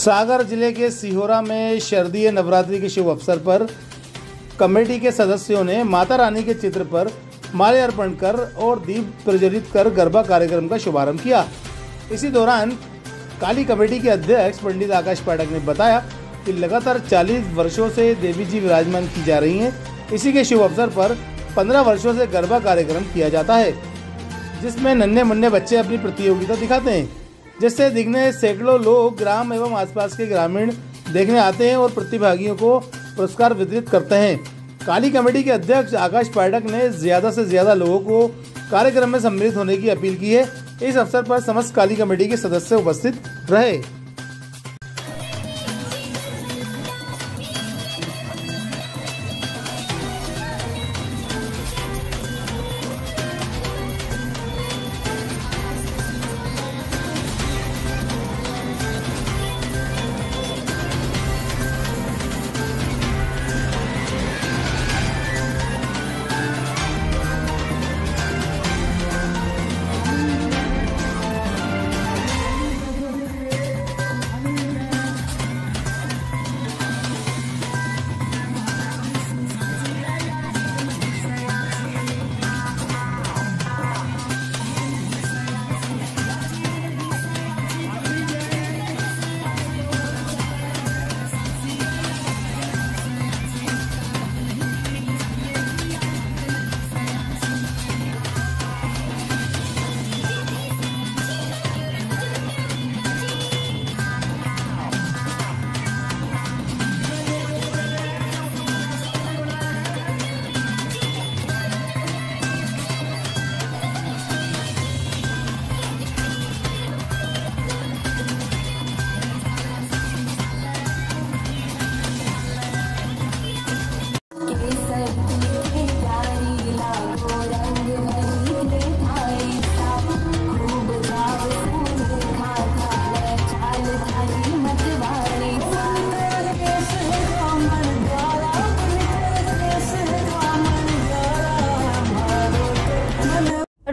सागर ज़िले के सिहोरा में शरदीय नवरात्रि के शुभ अवसर पर कमेटी के सदस्यों ने माता रानी के चित्र पर माले अर्पण कर और दीप प्रज्वलित कर गरबा कार्यक्रम का शुभारंभ किया। इसी दौरान काली कमेटी के अध्यक्ष पंडित आकाश पाठक ने बताया कि लगातार 40 वर्षों से देवी जी विराजमान की जा रही हैं। इसी के शुभ अवसर पर 15 वर्षों से गरबा कार्यक्रम किया जाता है, जिसमें नन्हे मुन्ने बच्चे अपनी प्रतियोगिता दिखाते हैं। जिससे दिखने सैकड़ों लोग ग्राम एवं आसपास के ग्रामीण देखने आते हैं और प्रतिभागियों को पुरस्कार वितरित करते हैं। काली कमेटी के अध्यक्ष आकाश पाठक ने ज़्यादा से ज़्यादा लोगों को कार्यक्रम में सम्मिलित होने की अपील की है। इस अवसर पर समस्त काली कमेटी के सदस्य उपस्थित रहे।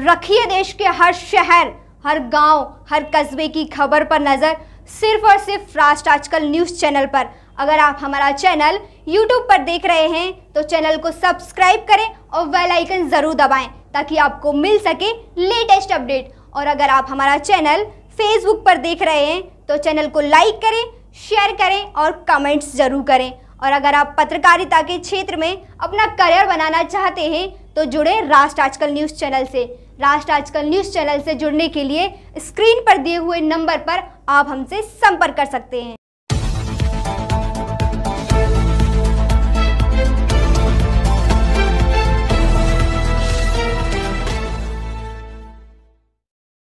रखिए देश के हर शहर हर गाँव, हर कस्बे की खबर पर नज़र सिर्फ़ और सिर्फ़ राष्ट्र आजकल न्यूज़ चैनल पर। अगर आप हमारा चैनल YouTube पर देख रहे हैं तो चैनल को सब्सक्राइब करें और बेल आइकन ज़रूर दबाएँ ताकि आपको मिल सके लेटेस्ट अपडेट और अगर आप हमारा चैनल फेसबुक पर देख रहे हैं तो चैनल को लाइक करें शेयर करें और कमेंट्स ज़रूर करें। और अगर आप पत्रकारिता के क्षेत्र में अपना करियर बनाना चाहते हैं तो जुड़े राष्ट्र आजकल न्यूज़ चैनल से। राष्ट्र आजकल न्यूज़ चैनल से जुड़ने के लिए स्क्रीन पर दिए हुए नंबर पर आप हमसे संपर्क कर सकते हैं।